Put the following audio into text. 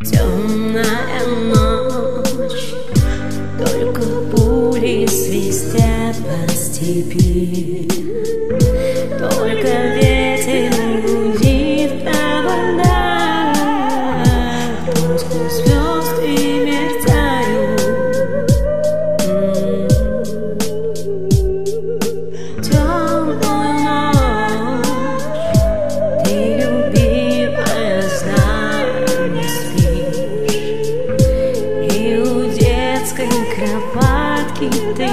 Темная ночь, только пули свистят по степи. Только ветер гудит по волнам Сквозь звезд и мерцаю Темная ночь Ты, любимая, сна не спишь И у детской кроватки ты